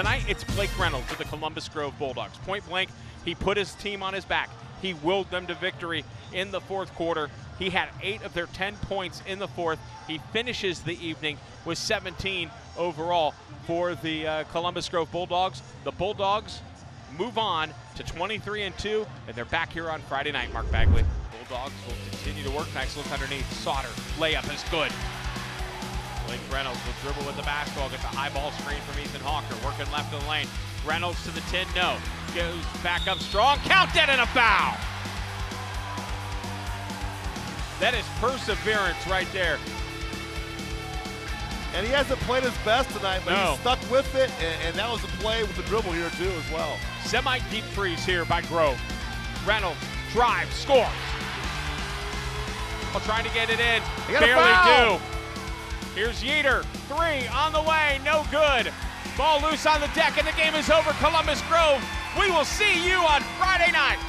Tonight, it's Blake Reynolds with the Columbus Grove Bulldogs. Point blank, he put his team on his back. He willed them to victory in the fourth quarter. He had eight of their 10 points in the fourth. He finishes the evening with 17 overall for the uh, Columbus Grove Bulldogs. The Bulldogs move on to 23 and 2, and they're back here on Friday night. Mark Bagley. Bulldogs will continue to work. Nice look underneath. Sauter. Layup is good. Blake Reynolds will dribble with the basketball, gets a high ball screen from Ethan Hawker, working left of the lane. Reynolds to the 10, no. Goes back up strong, count that and a foul. That is perseverance right there. And he hasn't played his best tonight, but No. he's stuck with it, and, and that was a play with the dribble here too as well. Semi-deep freeze here by Grove. Reynolds drive, scores. Well, trying to get it in, He barely foul. do. Here's Yeater, three on the way, no good. Ball loose on the deck, and the game is over. Columbus Grove. We will see you on Friday night.